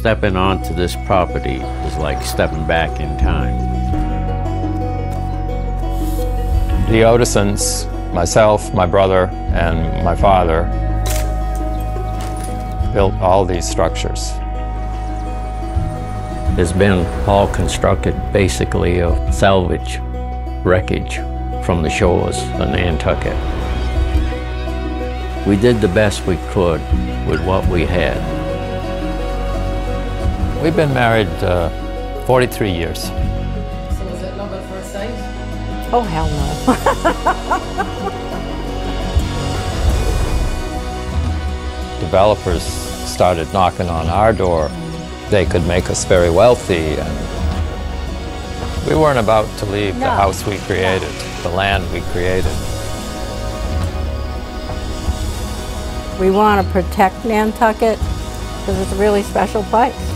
Stepping onto this property is like stepping back in time. The Ottisons, myself, my brother, and my father built all these structures. It's been all constructed basically of salvage wreckage from the shores of Nantucket. We did the best we could with what we had. We've been married uh, 43 years. So was it love at first sight? Oh, hell no. Developers started knocking on our door. They could make us very wealthy and we weren't about to leave the house we created, the land we created. We want to protect Nantucket because it's a really special place.